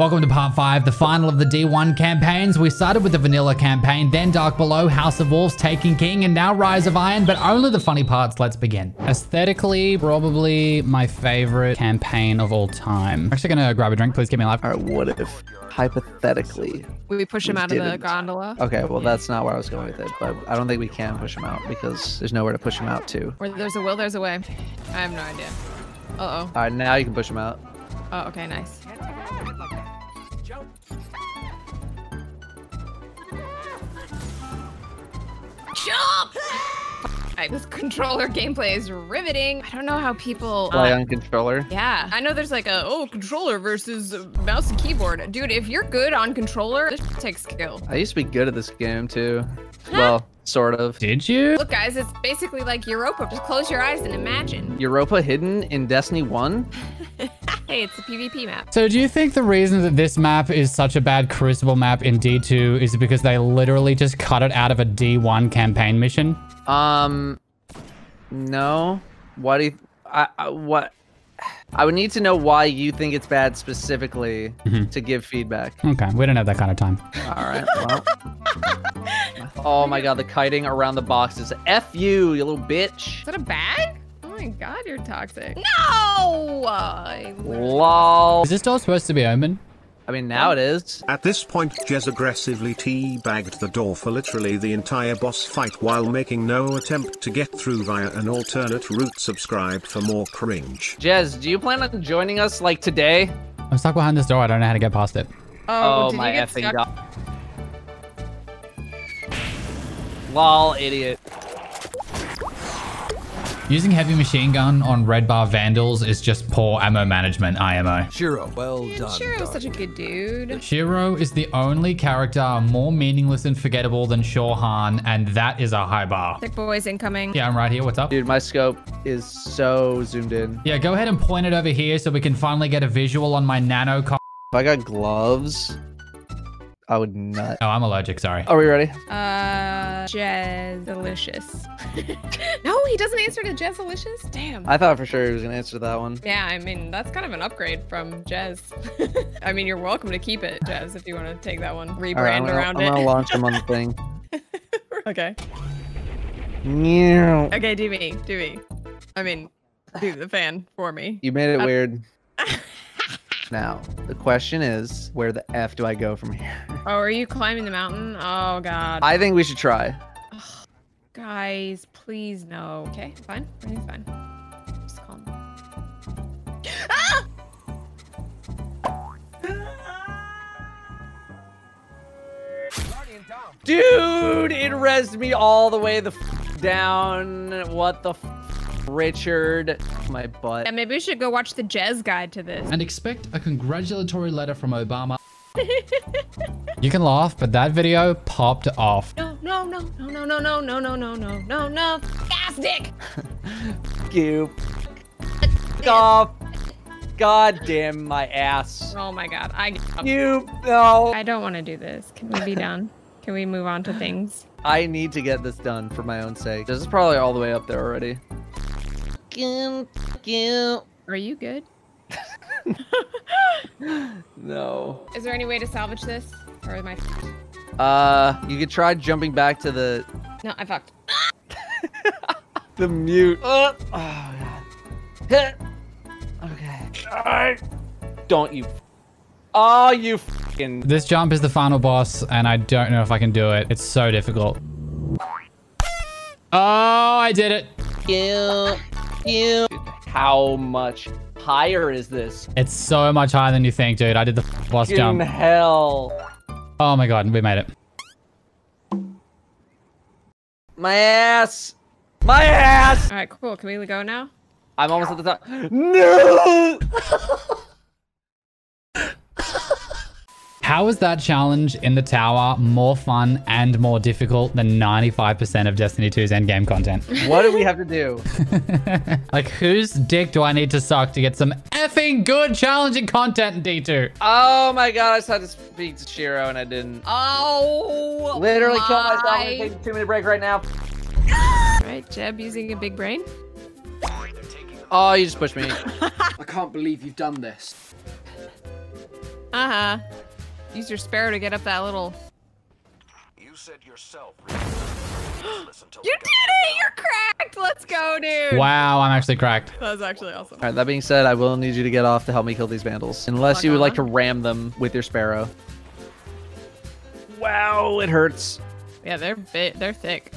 Welcome to part 5, the final of the D1 campaigns. We started with the vanilla campaign, then Dark Below, House of Wolves, Taken King, and now Rise of Iron, but only the funny parts. Let's begin. Aesthetically, probably my favorite campaign of all time. I'm actually gonna grab a drink. Please keep me alive. All right, what if hypothetically? We push him We out of the didn't. gondola. Okay, well that's not where I was going with it, but I don't think we can push him out because there's nowhere to push him out to. Where there's a will, there's a way. I have no idea. Uh oh. All right, now you can push him out. Oh, okay, nice. Jump! This controller gameplay is riveting. I don't know how people. Play uh, on controller. yeah, I know there's like a oh controller versus mouse and keyboard, dude. If you're good on controller, this takes skill. I used to be good at this game too. Well, sort of. Did you? Look, guys, it's basically like Europa. Just close your eyes and imagine. Europa hidden in Destiny 1? Hey, it's a PvP map. So do you think the reason that this map is such a bad Crucible map in D2 is because they literally just cut it out of a D1 campaign mission? Um, no. Why do you? I, I what? I would need to know why you think it's bad specifically to give feedback. Okay, we don't have that kind of time. All right. Well. oh my god, the kiting around the boxes. F you, you little bitch. Is that a bag? Oh my god, you're toxic. No! I- Lol. Is this door supposed to be open? I mean, now it is. At this point, Jez aggressively teabagged the door for literally the entire boss fight while making no attempt to get through via an alternate route. Subscribe for more cringe. Jez, do you plan on joining us like today? I'm stuck behind this door. I don't know how to get past it. Oh, Oh, my effing god. Lol, idiot. Using heavy machine gun on red bar vandals is just poor ammo management, IMO. Shiro, well Man, done. Shiro was such a good dude. Shiro is the only character more meaningless and forgettable than Shohan, and that is a high bar. Sick boys incoming. Yeah, I'm right here. What's up? Dude, my scope is so zoomed in. Yeah, go ahead and point it over here so we can finally get a visual on my nano. Co- If I got gloves, I would not. oh, I'm allergic. Sorry. Are we ready? Uh, Jez Delicious. no, he doesn't answer to Jez Delicious? Damn. I thought for sure he was gonna answer to that one. yeah, I mean, that's kind of an upgrade from Jez. I mean, you're welcome to keep it, Jez, if you want to take that one, rebrand All right, I'm gonna, around I'm gonna launch him on the thing. okay. Meow. Okay, do me. Do me. I mean, do the fan for me. You made it Uh, weird. Now, the question is, where the F do I go from here? Oh, are you climbing the mountain? Oh, God. I think we should try. Guys, please no. Okay, fine. Everything's fine. Just calm. Ah! Dude, it rezzed me all the way the f- down. What the f- Richard? My butt. Yeah, maybe we should go watch the Jez guide to this. And expect a congratulatory letter from Obama. you can laugh, but that video popped off. No, no, no, no, no, no, no, no, no, no, no, no, no. Gas dick! you. F- off. God damn my ass. Oh my god, I You. No. I don't want to do this. Can we be done? Can we move on to things? I need to get this done for my own sake. This is probably all the way up there already. Are you good? No. Is there any way to salvage this? Or am I fucked? Uh, you could try jumping back to the No, I fucked. the mute. Uh, oh god. Okay. Don't you. Oh, you fucking. This jump is the final boss, and I don't know if I can do it. It's so difficult. Oh, I did it. You. You. How much higher is this? It's so much higher than you think, dude. I did the boss In jump. hell. Oh my god, we made it. My ass. My ass. All right, cool. Can we go now? I'm almost at the top. No. How is that challenge in the tower more fun and more difficult than 95% of Destiny 2's endgame content? What do we have to do? like, whose dick do I need to suck to get some effing good challenging content in D2? Oh my god, I just had to speak to Shiro and I didn't. Oh, Literally kill myself. I'm my- gonna take a two minute break right now. right, Jeb using a big brain. Oh, you just pushed me. I can't believe you've done this. Uh-huh. Use your sparrow to get up that little... You said yourself. You did it! You're cracked! Let's go, dude! Wow, I'm actually cracked. That was actually awesome. All right, that being said, I will need you to get off to help me kill these vandals. Unless Fuck you would like to ram them with your sparrow. Wow, it hurts. Yeah, they're big. They're thick.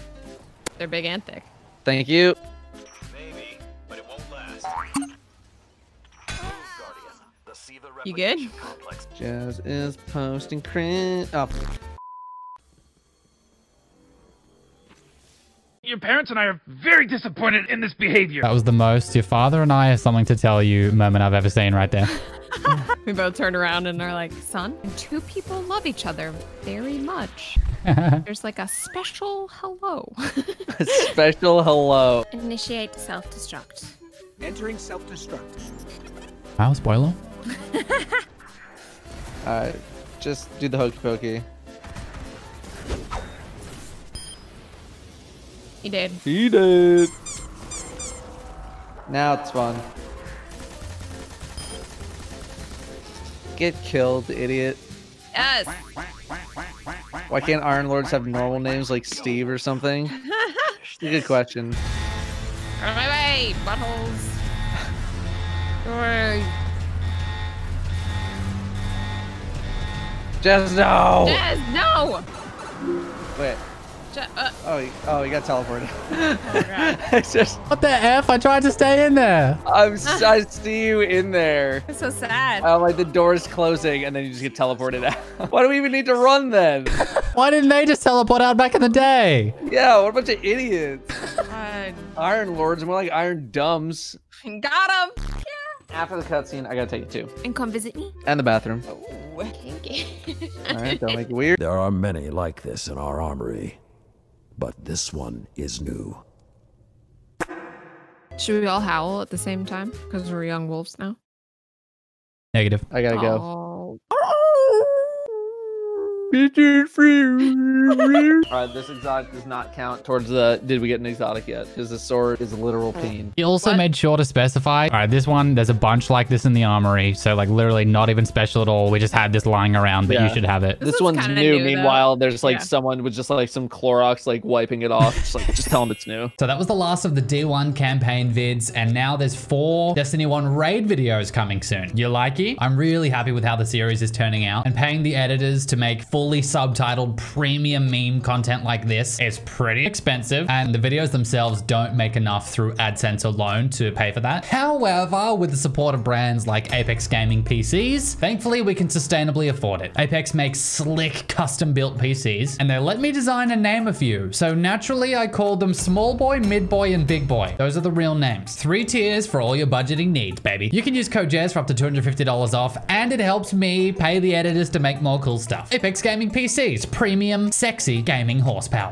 They're big and thick. Thank you. You good? complex Jez is posting crit. Oh, Your parents and I are very disappointed in this behavior. That was the most your father and I have something to tell you moment I've ever seen right there. We both turn around and are like, son, two people love each other very much. There's like a special hello. a special hello. Initiate self-destruct. Entering self-destruct. Wow, spoiler. All right, just do the hokey pokey. he did. He did. Now it's fun. Get killed, idiot. Yes. Why can't Iron Lords have normal names like Steve or something? Good question. Out of my way, buttholes. Or- Just no. Yes, no. Wait. Ju- uh, Oh, you- oh, you got teleported. oh it's just, What the F? I tried to stay in there. I'm, I see you in there. It's so sad. I'm like the door's closing, and then you just get teleported out. Why do we even need to run then? Why didn't they just teleport out back in the day? yeah, what a bunch of idiots. Uh, Iron Lords, more like Iron Dumbs. got him. Yeah. After the cutscene, I gotta take you too. And come visit me. And the bathroom. Kinky. All right, don't make it weird. There are many like this in our armory, but this one is new. Should we all howl at the same time? Because we're young wolves now. Negative. I gotta go. All right, this exotic does not count towards the. Did we get an exotic yet? Because the sword is a literal pain. He also What? made sure to specify. All right, this one, there's a bunch like this in the armory. So, like, literally not even special at all. We just had this lying around, but Yeah. you should have it. This This, one's one's new. new. Meanwhile, there's like Yeah. someone with just like some Clorox like wiping it off. Just like just tell them it's new. So that was the last of the D1 campaign vids, and now there's four Destiny 1 raid videos coming soon. You likey? I'm really happy with how the series is turning out, and paying the editors to make fully subtitled premium meme content like this is pretty expensive, and the videos themselves don't make enough through AdSense alone to pay for that. However, with the support of brands like Apex Gaming PCs, thankfully we can sustainably afford it. Apex makes slick custom built PCs, and they let me design and name a few. So naturally, I called them Small Boy, Mid Boy, and Big Boy. Those are the real names. Three tiers for all your budgeting needs, baby. You can use code Jez for up to $250 off, and it helps me pay the editors to make more cool stuff. Apex Gaming PCs, premium, sexy gaming horsepower.